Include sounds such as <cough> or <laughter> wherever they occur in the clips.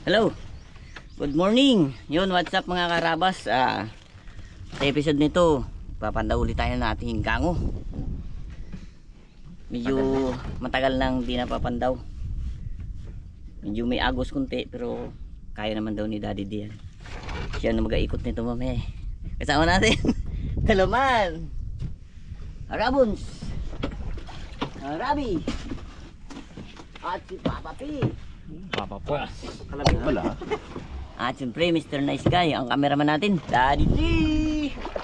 Hello. Good morning. Yun, what's up mga karabas? Ah, sa episode nito, papandaw ulit tayo ng ating gango. Medyo matagal nang di napapandaw. Medyo may agos kunti pero kaya naman daw ni Daddy diyan. Siya na mag-aikot nito mamaya. Kasama natin. <laughs> Kalaman. Arabons. Arabi. At si Papa P. Papa po. Kalabit Wala. At siyempre, Mr. Nice Guy, ang cameraman natin, Daddy D!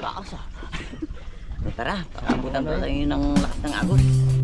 Kaasa. so tara, pakabutan pa tayo ng lakas ng agos.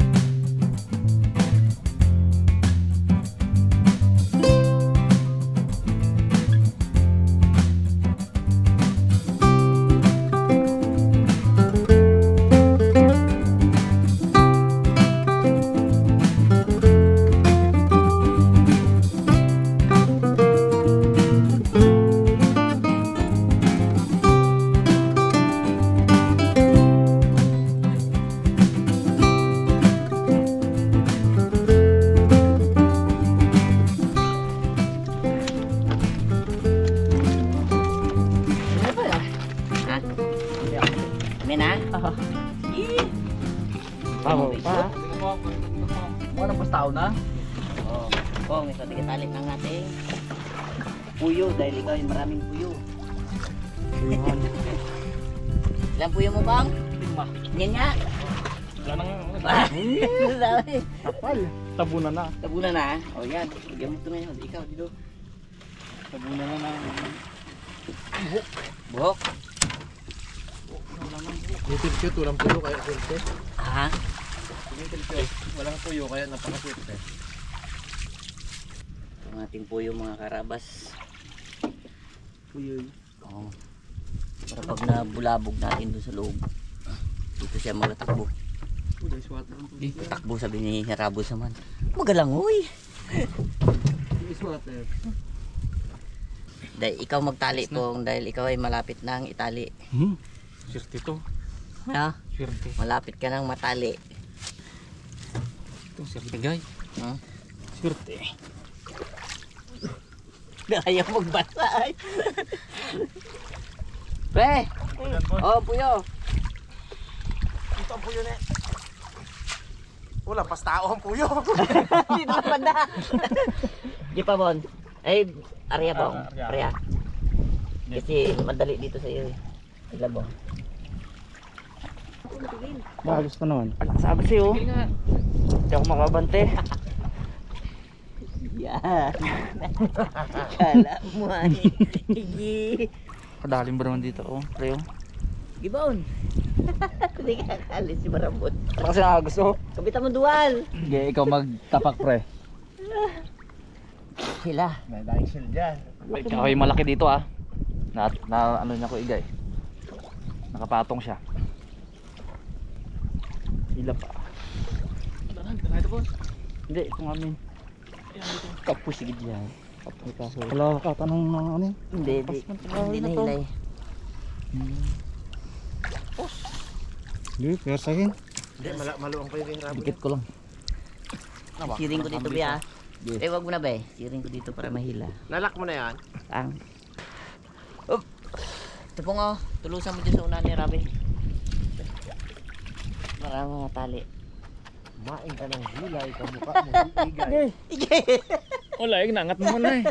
Yan nga. Wala nang Sabi. tapal. Tabunan na. Tabunan na. O yan. Bigyan mo ito ngayon. Ikaw dito. Tabunan na ng Buhok. Little cute, walang puyo kaya swerte. Ha? Little cute, walang puyo kaya napakaswerte. Ang ating puyo mga karabas. Puyo. Oo. Para pag nabulabog natin doon sa loob. Dito siya swatter ang puyo. Takbo sabi ni Rabos naman. Magalang uy. Swatter. Dahil ikaw magtali pong dahil ikaw ay malapit nang itali. Hmm. Swerte to. Ha? Swerte. Malapit ka nang matali. Ito swerte guy. Hmm? Swerte. <laughs> Ayaw magbasa ay. <laughs> Pre! Oh, puyo. Ito ang puyo na. Wala, pastao ang puyo. Dito na banda. Di pa bon. Ay, Arya bong. Ah, Arya. Arya. Kasi madali dito sa iyo. eh. Tigla bong. Bagos pa naman. Sabi sa'yo. Hindi ako makabante. Yan. <laughs> Kala mo ay. Higi. Kadalim ba naman dito? Oh, pre. oh. <laughs> Hindi ka kalis si Marambot. Ano kasi nakagos oh. Kapitan mo duwal. Sige, ikaw magtapak pre. Sila. May dahil shield dyan. Ay, tsaka yung malaki dito ah. Na, na ano niya ko igay. Nakapatong siya. Ila pa. Hindi, itong amin. Kapos sige diyan. Kapag kaso. Wala ka tanong ng ano? Hindi, hindi. Hindi na hilay. Hindi, pero sa akin. Hindi, mala maluwang pa yung Rabi. Dikit ko lang. Siring ko dito, Bia. Eh, wag mo na, be. Siring ko dito para mahila. Nalak mo na yan. Ang. Up. Ito po nga, tulusan mo dyan sa una ni Rabi. Marami mga tali. Main ka ng gulay, kamukha mo igay. Wala, yung nangat mo na eh.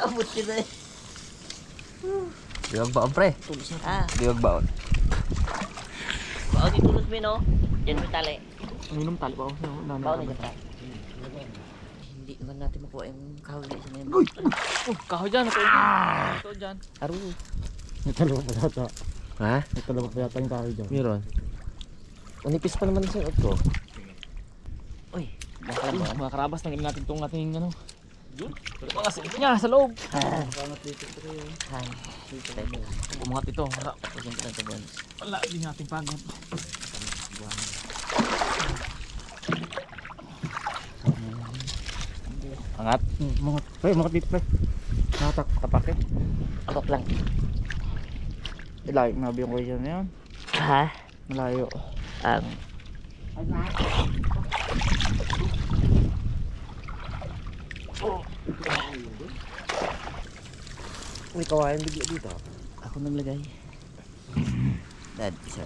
<laughs> Abot kita eh. Biwag baon pre. Ah, Biwag baon. baka ditulus mo no? Diyan mo tali. Uminom tali pa ako. Baka na dyan. Hindi naman natin makuha yung kahoy isa na yun. Oh, kahoy dyan. Ito, ito dyan. Aru. May dalawa pa yata. Ha? May dalawa pa yata yung kahoy dyan. Meron. Manipis pa naman sa ko. Uy, Mga, mga karabas, tanggalin natin itong ating ano. Yun. Pero mga silip niya sa loob. Han. Bumangat ito. Wala. Pagyan ko lang sa buwan. Wala. Hindi natin pagod. Angat. Hmm, mga, pre, mga dito pre. Natak. Kapakit. Abak lang. Ilayo na yung kuya na yan. Ha? Malayo. Ang. May kawayan bigla dito. Ako naglagay. Dad, isa.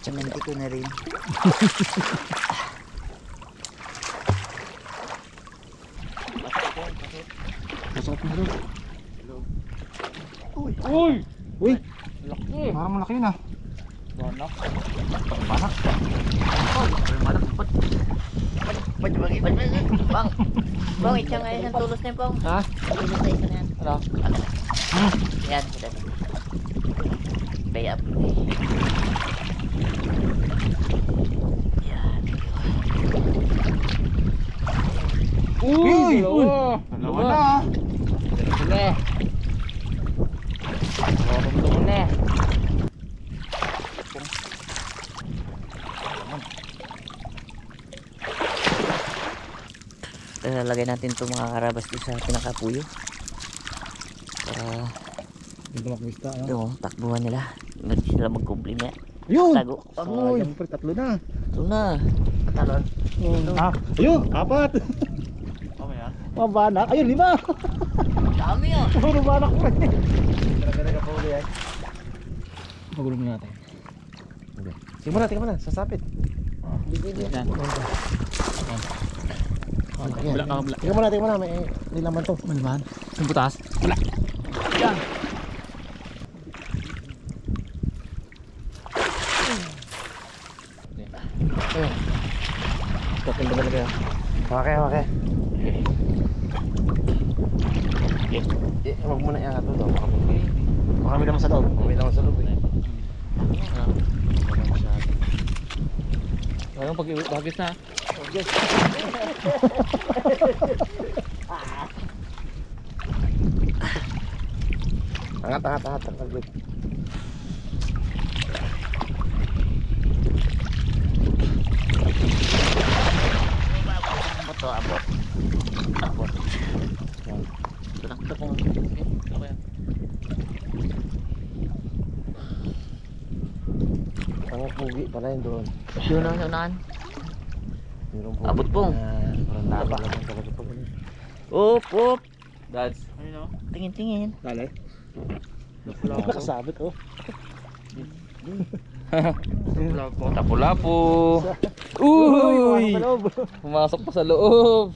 Tsamanti ko na rin. Masarap na rin. Uy! Uy! Uy! Laki. Parang malaki yun ah. Banak. Banak. Pwede bang iba? Bang! Bang, itya nga yan ang tulos na yun, Bang. Ha? Tulos na isa na yan. Ano? Yan, dad. Pay up. Yan. Uy! Uy! Dalawa na ah. Sila. Maramdaman na. Lalagay natin itong mga karabas dito sa pinakapuyo. Para Hindi makmista. Ano? ito, takbuhan nila. Hindi sila magkumpli na. Yun! Tago. Uy! Siyempre, tatlo na. Ito na. Talon. Ah, ayun! Apat! Okay ah. Mga banak. Ayun, lima! Dami ah. Puro banak pa rin. Talaga ka pa uli eh. Pagulong mo natin. Tingnan mo na, tingnan mo na. Sasapit. Yan. Wala ka, wala. Tingnan mo na, tingnan mo na. May nilaman to. Maliman. Yung butas. Wala. Kapil na talaga. Okay, okay. Eh, huwag mo na iangat daw. Baka may- Baka may sa loob. Baka may naman sa loob eh. Wala masyado. Ayun, pag bagis na. <laughs> Angat, <laughs> angat, angat. Angat, angat. Abot to, abot. Abot. Tunakto kong Okay yan. Angat pugi pala yun doon. yun ang pugi. Abot pong. Parang ano. Up, up. Dads. Ayun o. Tingin, tingin. Dali. <laughs> Lapu-lapu. Nakasabit oh. Lapu-lapu. Lapu-lapu. Uy! Pumasok pa sa loob.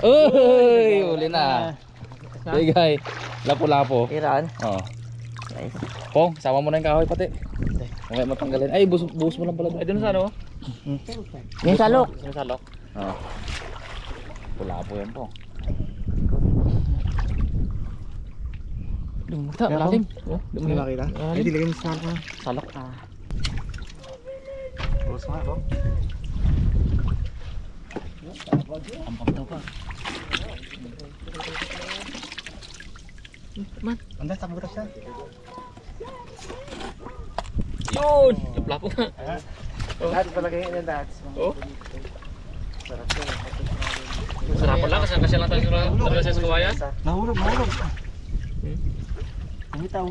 Uy! Uli na. Hey guys. Lapu-lapu. Iran. Oh. Guys. Pong, sama mo na yung kahoy pati. Mamaya matanggalin. Ay, bus, bus mo lang pala. Ay, dun sa ano? Yung salok. Yung salok. Oo. Lapu-lapu yan po. Dumita, malalim. Oh, Hindi mo nakita? Ay, dilagay mo sa sarap na. Salok. Ah. Pulos nga ako. Ampam daw pa. Anda, sa butas siya. Yun! Lapu nga. Dad, palagay yan dad. Oh. Sarap to. Sarapan lang kasi kasi lang tayo sa sa sa kawayan. Nahulog, nahulog. Ang bitaw.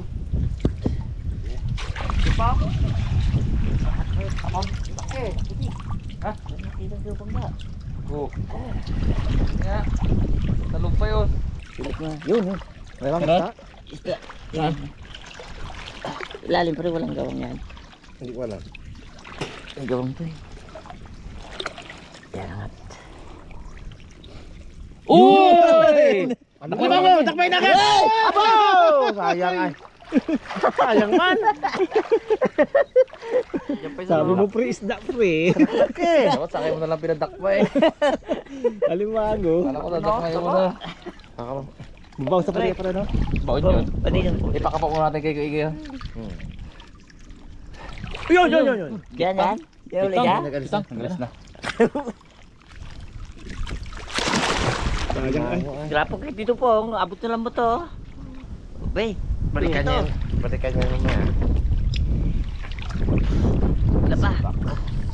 Oo. Nga. Talog pa yun. Pilit mo. Yun, yun. May lang basta. Isda. Yan. Lalim pero walang gawang yan. Hindi ko alam. Ang gawang to eh. Yan. Uy! Anak mo, takbay na ka! Abo! Sayang ay. Sayang man. Sabi mo pre, isda pre. Okay. Dapat sa akin mo na lang eh. Alimango. Kala ko dadakpa mo na. Babaw sa pare pare no? Baon yun. Ipakapak mo natin kay Kuya yun. Yun, yun, yun, yun. Yan, yan. Yan ulit yan. Nag-alis Isang, ang na. <laughs> Ay. Grapo kayo dito po. Abot na lang mo to. Bay. Balikan Ito. niya. Balikan niya mamaya. Wala pa.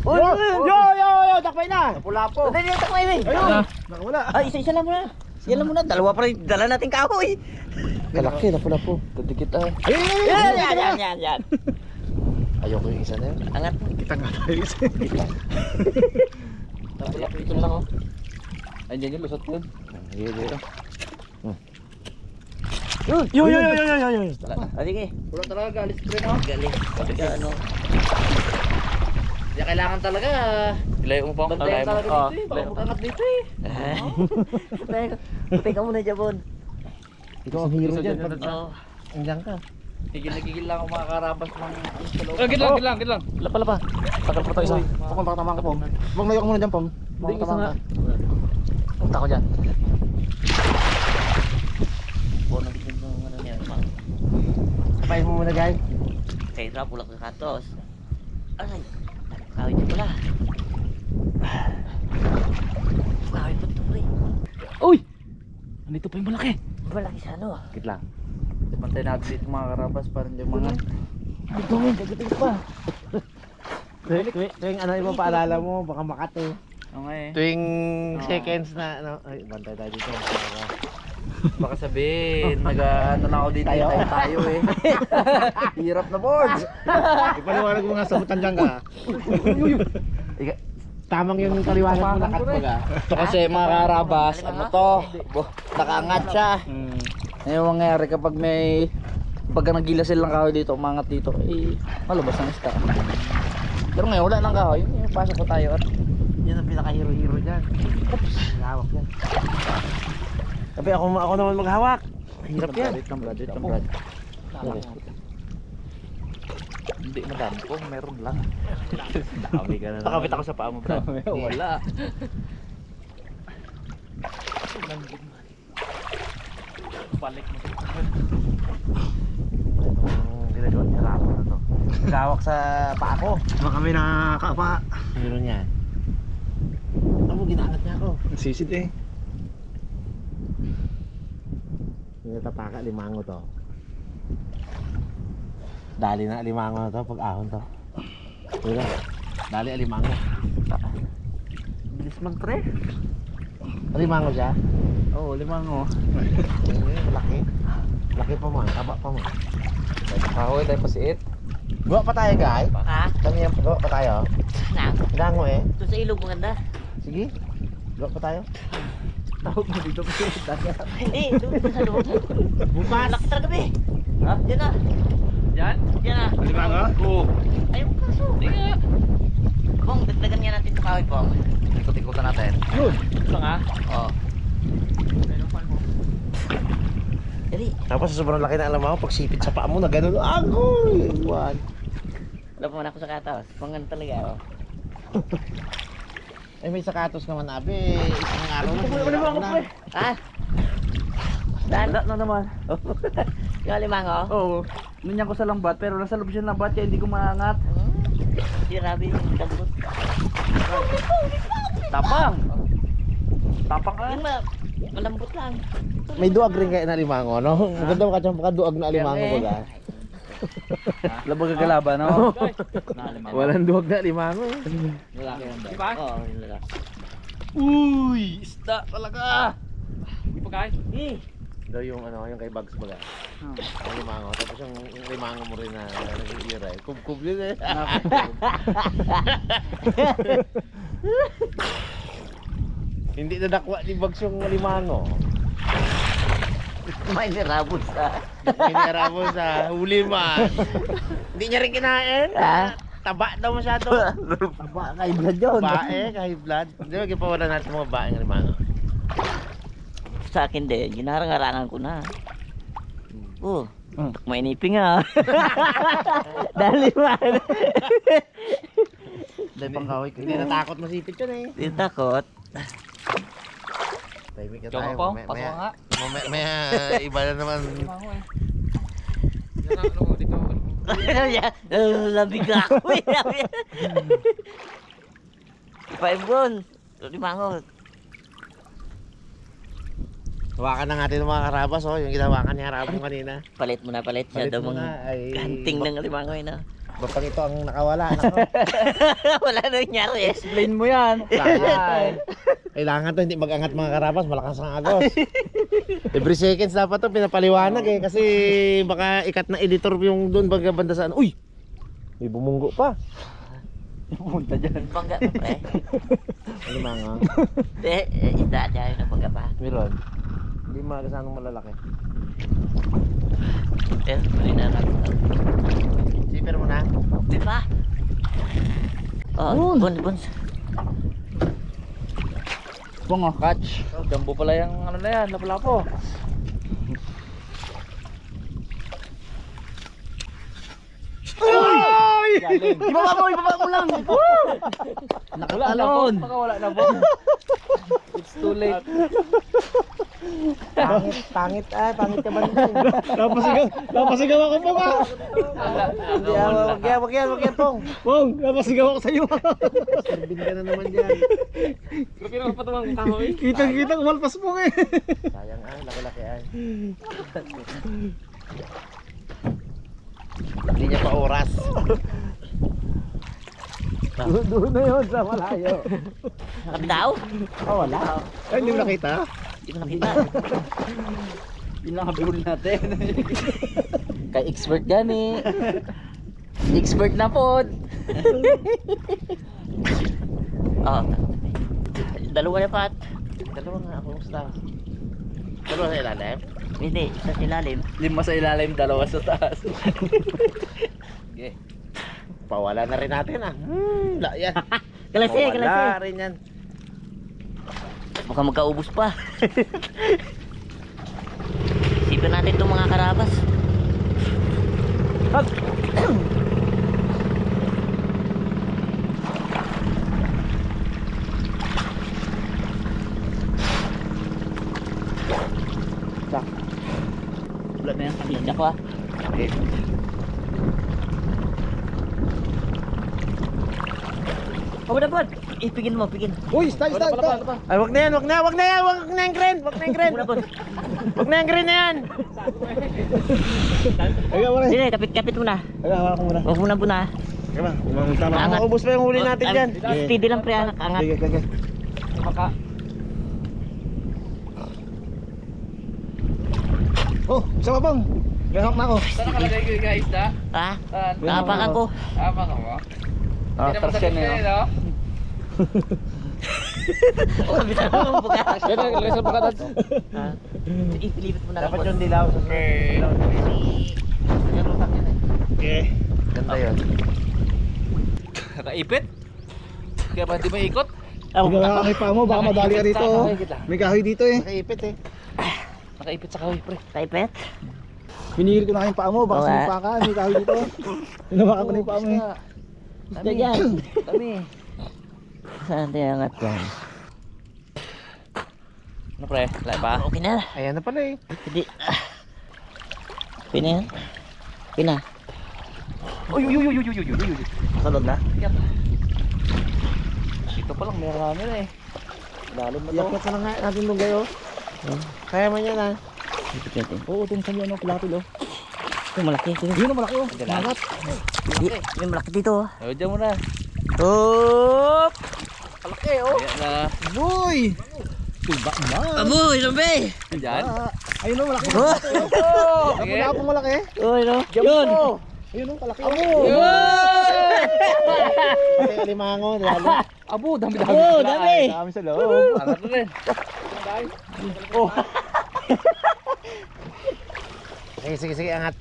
Uy, yo, yo, yo, takbay na. Lapu-lapo. Dali dito ko eh. Ayun. Nakawala. Ay, isa-isa lang muna. Yan lang muna. Dalawa pa rin. Dala natin kahoy. Kalaki, lapu-lapo. Tadikit ay. Ayun, ayun, ayun. Yan, yan, yan, yan. Ayoko yung isa na yun. Angat. Kita nga tayo. Tapos <laughs> dito lang oh. Ay, dyan yung lusot yun. Sige, sige. Yo, yo, yo, yo, yo, yo, yo. Ah, sige. Wala talaga, galis ko rin, oh. Galing. Sabi ka ano. Hindi kailangan talaga. Ilayo mo pa. Bantayan talaga Oo, dito eh. ilayo Baka mo. makangat dito eh. <laughs> Teka, muna Jabon. Ikaw ang hero dyan. Oo. andyan ka. Gigil na gigil lang ako mga karabas ng sa loob. Eh, gitlang, gitlang, gitlang. Lapa, lapa. Tagal pa to isa. Pukong baka tama ka, Pong. Pong, layo ka muna dyan, Pong. Baka gusto tama nga. ka. Punta ko dyan. Ng ng. Sabayin mo muna, guys. Kay Rap, wala ka katos. Aray, kawin niya pala. Kawin pa ito pre. Uy! Andito pa yung malaki. Malaki sa ano. Kit lang. Pantay natin dito mga karabas para hindi mga... Ito, Pong. Gagitin pa. Tuwing, ano yung paalala mo, baka makate. Okay. Tuwing Ah. seconds na, ano, ay, bantay tayo dito. Baka sabihin, nag-ano na ako dito, tayo, tayo eh. <laughs> Hirap na board. Ipaliwanag mo nga sagutan dyan ka. Ika- Tamang yung kaliwanag mo nakat mo ka. Ito kasi mga karabas, ano to, bo, nakaangat siya. Hmm. Ngayon mangyayari kapag may pagka nagila silang kahoy dito, umangat dito, eh, malabas ang isda. Pero ngayon wala nang kahoy, yung pasok ko tayo at Yan ang pinaka-hero-hero dyan. Oops! Hawak yan. Sabi ako, ako naman maghawak. Hirap yan. Wait lang brad, wait lang brad. Hindi madami po, meron lang. Dami ka na Pakapit ako sa paa mo brad. Wala. Balik mo. Ginagawa niya rapo na to. Gawak sa paa ko. Baka kami nakakapa. Hero niya. Ano mo, ginangat niya ako. Sisid eh. Yung tataka, limango to. Dali na limango na to, pag ahon to. Diba? Dali alimango. Bilis man pre. Limango siya? Oo, oh, limango. Laki. Laki pa man, taba pa man. Kahoy tayo pasiit. Gawa pa tayo, guys. Ha? Kami yung gawa pa tayo. Na? Lango eh. Ito sa ilog maganda. Sige. Gawa pa tayo. Tawag mo dito kasi Hindi, doon sa loob. Bukas. Laki talaga be. Ha? Yan na. Yan? Yan na. Lima nga? Oo. Ayun kaso. Hindi nga. Bong, dagdagan niya natin ito kawin po. Ikot-ikutan natin. Yun. Ito nga. Oo. Dali. Tapos sa sobrang laki na alam mo, pag sipit sa paa mo na gano'n, agoy! Iwan. Wala pa man ako sa katas. Pangan talaga oh. <laughs> Ay, may sakatos naman, abe. Isang araw na. Ano ba ako pre? Ha? Dan? Wala na naman. <laughs> Yung limango? Oo. Nanyan ko sa lambat pero nasa loob siya ng lambat kaya hindi ko maangat. Hindi rabi yung dagot. Tapang. Tapang ka. Malambot lang. May duag rin kayo na limango, no? Maganda mo ka duag na limango eh. baga. <laughs> Labag ka kalaban, no? Walang duag na limango. Lalaki yan ba? Di ba? Oo, yung lalaki. Uy, isda talaga. Di pa kain? Eh, Daw yung ano, yung kay Bugs baga. Hmm. Ang limango. Tapos yung, yung limango mo rin na nag-iira eh. Kub-kub yun eh. <laughs> Hindi nadakwa ni Bugs yung limango. May nirabot sa... Pinara mo sa huli man. Hindi niya rin kinain. Ha? Taba daw masyado. Taba, kay blood yun. Bae, kahit blood. Hindi ba gipawalan natin mga baeng limango? Sa akin din, ginarang-arangan ko na. Oh, Hmm. may iniping ah. <laughs> Dali man. Dahil pang kahoy ko. Hindi natakot masipit yun eh. Hindi takot. Tahimik ka tayo. pa, May, pasok nga. may, may, may, iba na naman. Limango. Yan ang dito. Labig na ako eh. Five bronze. Limango. Hawakan na natin ng mga karabas oh. Yung ginawakan ni Harabong kanina. Palit mo na palit siya Palit daw mo mga na, ganting ng limango yun ah. Bapang ito ang nakawala. Nako. <laughs> Wala na nangyari eh. Explain mo yan. Kailangan. Kailangan to hindi mag-angat mga karabas. Malakas ang agos. Every seconds dapat to pinapaliwanag eh. Kasi baka ikat na editor yung doon baga banda saan. Uy! May bumunggo pa. Pumunta dyan. Bangga pa pre. Alimangang. Eh, eh, isda dyan yung bangga pa. Meron. Hindi magasanong malalaki. Ayan, palinarap. Zipper mo na? Di ba? Oo, oh, bun, bun. Bungo, catch. Oh, pala yung ano na yan, lapo-lapo. Galing. Ibaba mo, ibaba mo lang. Nakatalon. Baka wala na po. It's too late. Pangit, pangit ah, pangit ka ba nito? Napasigaw, napasigaw ako po ka. Hindi ah, wag yan, wag yan, wag yan pong. Pong, napasigaw ako sa iyo. Serving ka na naman dyan. Kitang-kita kumalpas po eh. Sayang ah, laki-laki ah. Hindi niya pa oras. Doon na yun sa malayo. Nakabitaw? Oh, wala. Ay, hindi mo nakita? Hindi ko nakita. <laughs> Yun lang habihul natin. <laughs> Kay expert yan eh. Expert na po. Oo. <laughs> Dalawa na pat. Dalawa nga ako, basta. Dalawa sa ilalim? Hindi, sa silalim. Lima sa ilalim, dalawa sa taas. Okay. Pawala na rin natin ah. Hmm, wala yan. <laughs> Kalasi, Pawala kalasi. rin yan. Baka magkaubos pa. Isipin natin itong mga karabas. Wala na yan. Hindi ako ah. Okay. Oh, na pod. Ipigin mo, pigin. Uy, stay, stay, stay. Ay, wag na yan, wag na, wag na yan, wag na yung green, wag na yung green. Wag na yung green na yan. Ayaw mo na. Sige, kapit-kapit muna. Ayaw, hawa ko muna. Huwag muna muna. Sige ba, tama. Angat. Maubos pa yung huli natin Oh, dyan. Steady lang pre, anak. Angat. Sige, sige. Maka. Oh, isa pa pong. Gahok na ako. Saan nakalagay ko yung isda? Ha? Saan? Nakapakan ko. Tama ka mo? Ah, Hindi naman tras yan eh. no? O, kapitan mo ang na, lagay sa pagkatad. Ha? Ipilipit mo na Dapat yung dilaw. Okay. Yung lutak yan eh. Okay. Ganda yun. Nakaipit? Kaya ba hindi maikot? Oh, Sige nga kay pa mo, baka madali ka dito. oh. May kahoy dito eh. Nakaipit eh. Nakaipit sa kahoy, pre. Taipet. Pinigil ko na kayong paa mo, baka ah. sumpa ka. May kahoy dito. Hinawakan ko na yung paa mo eh. Isda dyan. Saan tayo angat yan? Ano pre? Wala ba? Okay na. Ayan na pala eh. Hindi. Okay na yan. Okay na. Uy, uy, uy, uy, uy, uy, uy, uy. Nakalod na? Yap. Dito pa lang may rami eh. Lalim na to. Yakit na nga natin lugay oh. Hmm? Kaya man yan ah. Ikot natin. Oo, ito yung sa'yo ano, pilapil oh. Ito malaki. Yun ang malaki oh. Malaki. Yung malaki dito oh. Lodya mo na. Oop! eh oh. Ayan ah. na. Boy! Tuba ba? Aboy, sabi! Diyan? Ayun o, malaki. Oh! Wala akong malaki. Oh, yun o. Ayun o, kalaki. Abo! Pati limango, lalo. Abo, dami dami. Oh, dami. Dami sa loob. Arat na rin. Oh. <laughs> Sige, sige, sige, angat.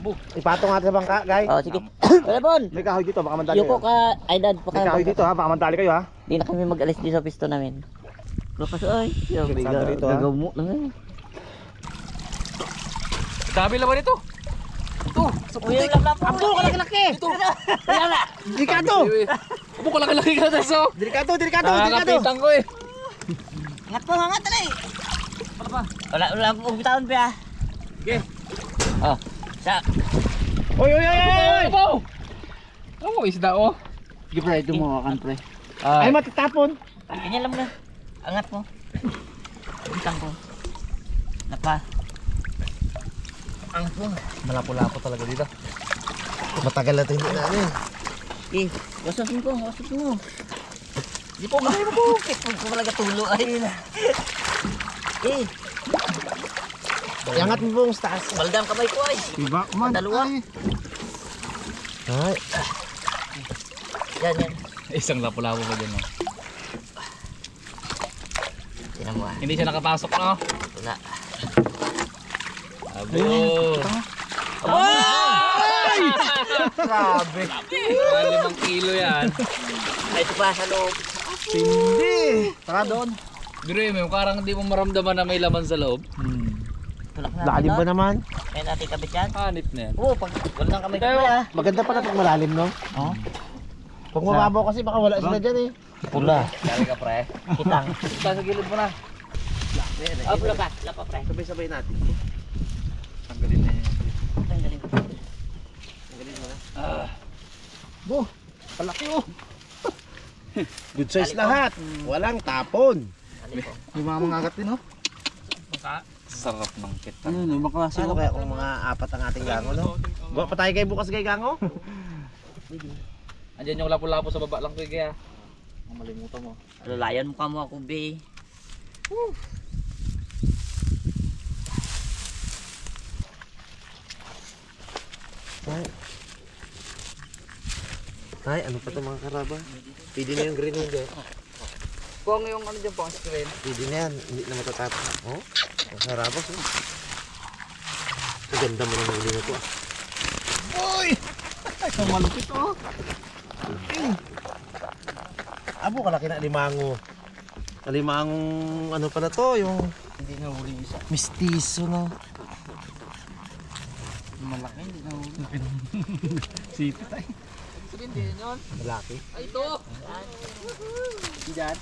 Bu. Ipatong natin sa bangka, guys. Oh, sige. <coughs> Telepon! May kahoy dito, baka mandali Yuko ka, ay dad, pa May kahoy dito ha, baka mandali kayo ha. Di na kami mag-alis dito sa pisto namin. Lakas ay. Sabi ka, dito, ha? gagaw mo lang eh. Dami laman ito. Ito. Sa Uy, yung laplap mo. Abo, kalaki-laki! Ito. Kaya nga. Delikado! Abo, kalaki-laki ka na tayo. Delikado, delikado, delikado! Nakakapitan ko eh. Angat po, angat dali. Wala, wala pong bitawan pa. Okay. Oh, sa, Oy, oy, oy, oy, oy! Abo! Oh, isda oh. Sige pre, ito mo kan pre. Ay, matatapon! ganyan lang na. Angat mo. Bitang ko. Napa. Angat mo. Malapo-lapo talaga dito. Matagal na ito hindi namin. Eh, wasasin ko, wasasin mo. Di po, mahal mo po. Kit mo ko malaga tulo ay. Eh, Iangat mo buong taas. baldang kamay ko ay. Diba man. Dalawa. Ay. Ay. Yan, yan. Isang lapu-lapu pa dyan oh. Tinan mo ah. Hindi siya nakapasok no? Wala. Abo! Grabe. Mga limang kilo yan. Ay, ito pa sa loob. Hindi. Tara doon. Dire, may parang hindi mo maramdaman na may laman sa loob. Na Lalim ba naman? Kaya natin kabit yan. Hanip na yan. Oo, pag wala nang kamay kamay ah. Maganda pala pag malalim, no? Oh. Pag mababaw kasi baka wala sila dyan eh. Pula. Dali ka pre. Kitang. Kita sa gilid mo na. Ah, pula pa. Wala pa, pre. Sabay-sabay natin. Tanggalin na yan. Tanggalin ko. Ah. Bo, palaki oh. <laughs> Good size lahat. Walang tapon. May mga mangagat din oh. Sarap ng kita. Ano no, maklase Ano kaya kung mga apat ang ating gango, no? <laughs> Buka pa tayo kayo bukas kay gango? Andiyan yung lapu-lapu sa baba lang kaya. Ang malimutan mo. Lalayan mo ka mo ako, be. Tay. Tay, ano pa ito mga karaba? Pwede na yung green eh. Kung yung ano dyan po ang screen. Pwede na yan. Hindi na matatapos. Oh, karabas oh. Ang ganda mo naman ulit na to ah. Uy! Ay, malupit oh. Abo, kalaki na limango. Alimangong ano pala to, yung Hindi na huli isa. mistiso na. Malaki, hindi na huli. <laughs> Sipit ay. Screen din yun. Malaki. Ay ito! Diyan.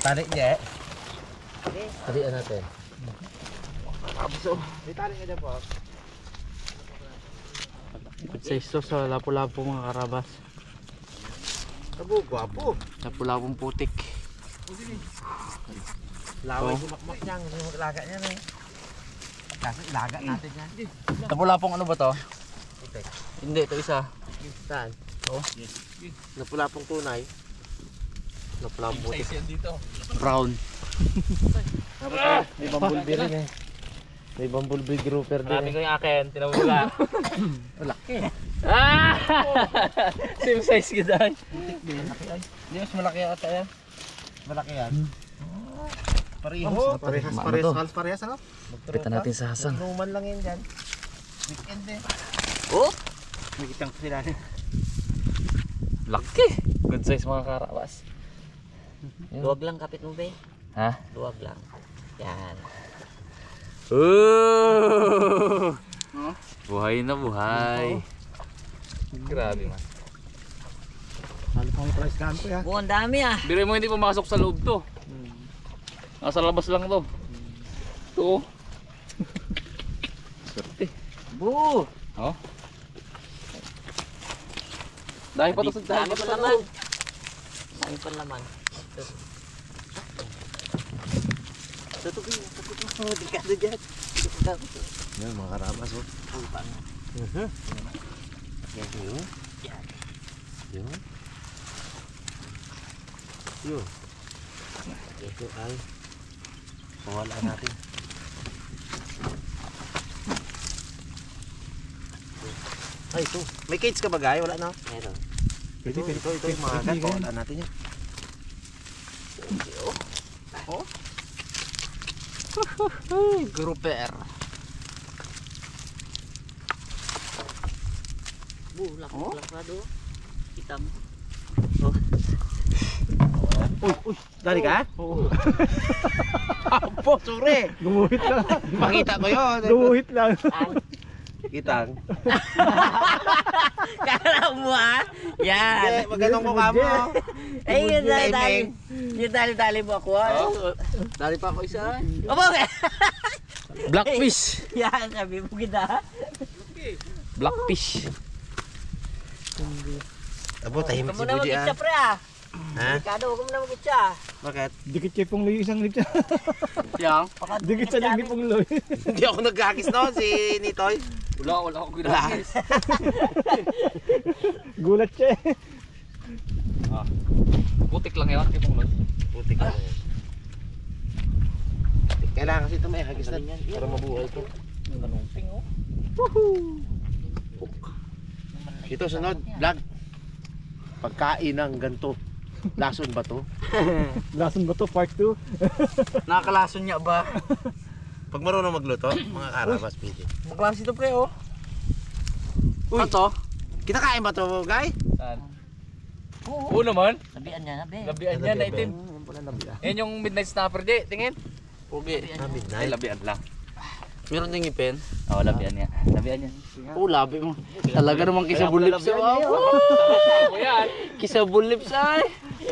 Tali niya eh. Talian natin. Abso. May tali ka dyan po. Good size to sa lapu-lapu mga karabas. Abo, gwapo. Lapu-lapong putik. Laway sumakmak niya. Hindi maglaga niya eh. Kasi ilaga natin yan. Lapu-lapong ano ba to? Putik. Hindi, ito isa. Saan? Oh. Napulapong tunay. Yan dito. Brown. May- bumblebee rin eh. May bumblebee grouper din Marami eh. ko yung akin, tinawala. <coughs> Laki. Ah! <laughs> Same size kita. Hindi, mas malaki ata yan. Malaki yan. Pareho. Parehas, parehas, halos parehas ano? Kita natin sa Hasang. Numan lang yan dyan. Weekend eh. Oh! May kitang sila. Laki. Good size mga karabas. Luwag lang kapit mo, be. Ha? Luwag lang. Yan. Oh! Buhay na buhay. Grabe man. Halo pa may price kanto ya. Buong dami ah. Biro mo hindi pumasok sa loob to. Nasa labas lang to. Ito. oh. <laughs> Swerte. Bu! Oh. Dahil pa to sa dahil pa sa loob. Dami pa laman. Ito. Ito, ito, ito, ito, ito, delikado dyan. Ito. Yan mga karabas oh. Ang pang. Mhm. Yan. Yun. Yan. Yun. Yun. Ito ay pawalaan natin. Ay, ito. May cage ka ba, guy? Wala na. Meron. Ito, ito, ito, ito, agad. Pawalaan natin yan. Grouper. Bu, lak Oh? lakrado. Kita mo. Uy, uy, dali ka? Oo. Apo, sure. Gumuhit lang. Makita ko yun. Gumuhit lang. Kitang. <laughs> Kala mo ah. Yan. Magandang mukha mo. Ay, yun dali dali. Yun dali dali mo ako ah. Dali pa ako isa. Opo, Blackfish. <laughs> yan, sabi mo kita. Blackfish. Abo, tahimik si Budi ah. pre ah. Ha? Ricardo, huwag mo na mag-itcha. Bakit? Dikit kay pong loy isang lipsa. Yang. Dikit sa lang ni pong loy. Hindi ako nagkakis noon, si Nitoy. Wala, wala ako ginagis. Gulat siya eh. Putik lang yan. Kipong lot. Putik na yan. Kailangan kasi ito may hagis na para mabuhay ito. Kanumping oh. Na Ito sunod, vlog. Pagkain ng ganto. Lason ba to? <laughs> Lason ba to? Part 2? <laughs> Nakakalason niya ba? Pag marunong magluto, mga karabas, pwede. Maklase to pre oh. Uy. Ano? Kinakain ba to, guy? Oo naman. Labian niya, labi. Labian niya na itim. Yan yung midnight snapper di. Tingin. Okay. Ah, Ay, labian lang. Meron ding ipin. Oo, labian niya. Labian niya. Oo, labi mo. Talaga namang kisabulips sa wow. <laughs> Kisabulips ay.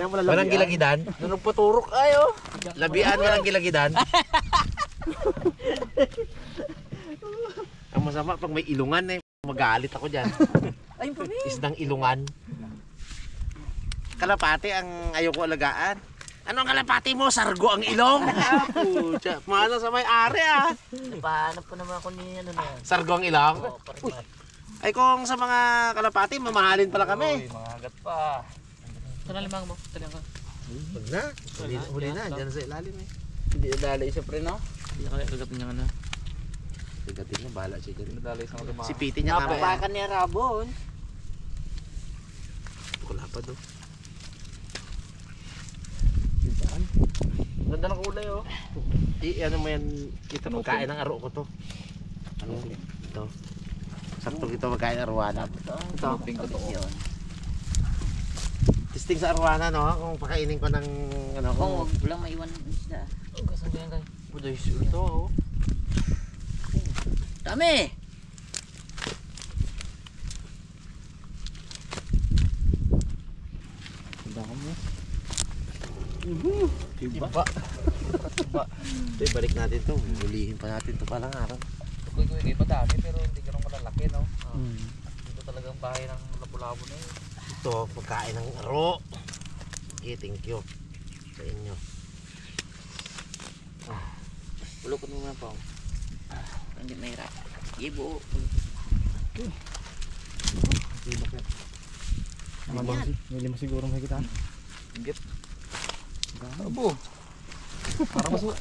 Walang gilagidan? Doon paturok ay oh. Labian, walang gilagidan? <laughs> Ang masama pag may ilungan eh. Magalit ako dyan. Ay, Isdang ilungan. Kalapati ang ayoko alagaan. Ano ang kalapati mo? Sargo ang ilong? <laughs> Ah, Pucha, Mana sa may-ari ah. Pahanap ko naman ako ni ano na yan. Sargo ang ilong? Uy. Ay kung sa mga kalapati, mamahalin pala kami. Uy, mga agat pa. Ito na limang mo. Talang ka. Wag na. Huli, huli na. Diyan sa ilalim eh. Hindi nadali isa pre no. Hindi na kaya agatin niya ano. Sigatin niya, bahala siya dyan. Nadali sa mga Si Piti niya kami. Napapakan niya rabon. Wala pa do. Ganda ng kulay oh. I, ano mo yan, ito pagkain ng aro ko to. Ano? Ito. Sakto ito pagkain ng arwana. Ito, pink to. Testing sa arwana no, kung pakainin ko ng ano Kung kung huwag lang maiwan ng isda. Kasan yan kay? Buday ito oh. Dami! Iba. Eh, balik natin to. Hulihin pa natin to palang araw. Kuy kuy kay madami pero hindi ganun malalaki no. Ito talagang bahay ng labo-labo na yun. Ito, pagkain ng aro. Okay, thank you sa inyo. Pulukot mo muna pa. Hindi mahirap. Ibo. May lima siguro may kita. Abo. Para masu.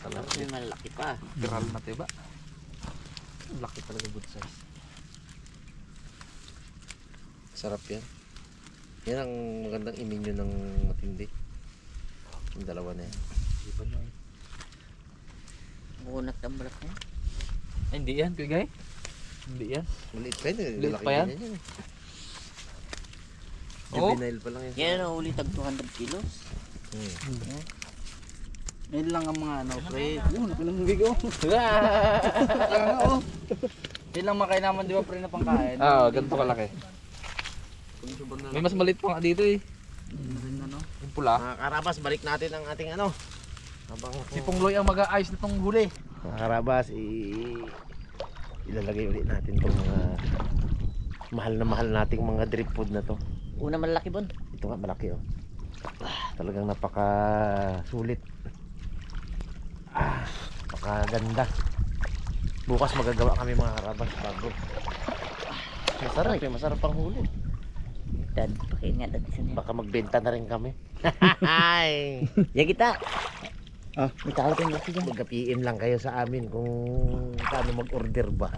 Tapos may malaki pa. Viral na tiba. Laki talaga good size. Sarap yan. Yan ang magandang iminyo ng matindi. Yung dalawa na yan. Bukunat ang balak niya. Ay, hindi yan, kuy gay. Hindi yan. Maliit pa yan. eh. Maliit pa yan? ganyan eh. Oh. Juvenile pa lang yan. Yan ang huli tag 200 kilos. Hmm. Ngayon lang ang mga ano pre. Yun, ako nang bigo. Yan lang makain naman di ba pre na pangkain. Ah, ganito kalaki. May mas maliit pa nga dito eh. Ano? Yung pula. Mga karabas, balik natin ang ating ano. Habang Si Pungloy ang mag-aayos nitong huli. mga karabas, i ilalagay ulit natin itong mga mahal na mahal nating mga drip food na to. Una malaki bon. Ito nga malaki oh. Talagang napaka sulit. Ah, napakaganda. Bukas magagawa kami mga karabas bago. Masarap eh, masarap ang huli. Dad, pakiin nga dad isa niya. Baka magbenta na rin kami. Ay, <laughs> Ya kita. Ah, May tao din laki dyan. Magka-PM lang kayo sa amin kung paano mag-order ba.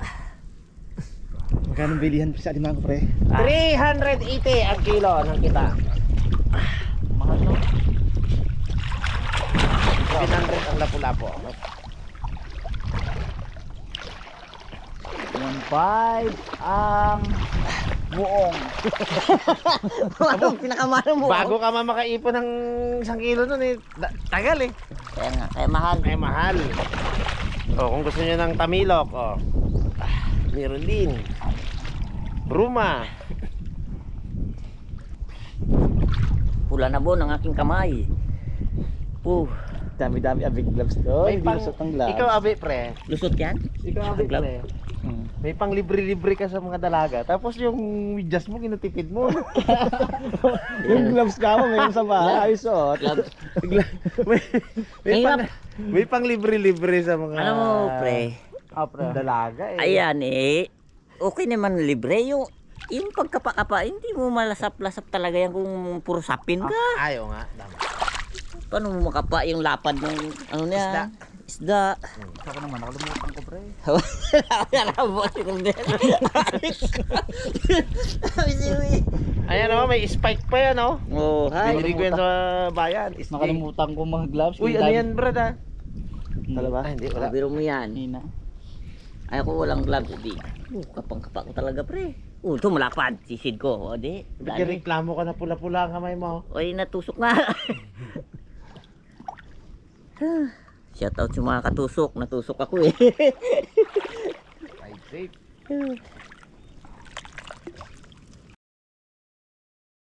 Magkano bilihan sa alimango pre? 380 ang kilo ng kita. Mahal no? 700 ang lapu-lapo. 1.5 ang buong. <laughs> Anong pinakamano mo? Bago ka man makaipon ng isang kilo nun eh, da- tagal eh. Kaya nga, kaya mahal. Ay mahal. Oh, kung gusto niyo ng tamilok, oh. Ah, meron din. Bruma. Pula na bon ang aking kamay. Puh, Dami-dami abig gloves to. May Hindi pang- lusot ang gloves. Ikaw abi pre. lusot yan? Ikaw abi pre. Hmm. May pang libre-libre ka sa mga dalaga. Tapos yung medyas mo ginatipid mo. <laughs> Yung gloves ka mo, mayroon sa bahay. Ayos oh. <laughs> May, may, pang, may pang libre-libre sa mga Alam mo, pre. Ah, pre. Dalaga eh. Ayan eh. Okay naman libre. Yung, yung pagkapakapa, hindi mo malasap-lasap talaga yan kung puro sapin ka. Ayaw nga. Tama. Paano mo makapa yung lapad ng ano niya? Isda. isda. Ako naman, nakalimutan ko pre. <laughs> Nalabo si Kunder. Ayan oh, may spike pa yan oh. Oh, hi. Binili ko yan sa bayan. Is- Nakalimutan ko mga gloves. Uy, ano yan brad ah? Hmm. Dalawa? Ah, hindi, wala. Biro mo yan. Nina. Ay ako walang gloves. Di. Uh, kapang-kapa ko talaga pre. Uh, ito malapad. Sisid ko. O di. Wala na. Nagreklamo ka na pula-pula ang kamay mo. Oy, natusok na. <laughs> Shout out sa mga katusok. Natusok ako eh. Ride safe. <laughs>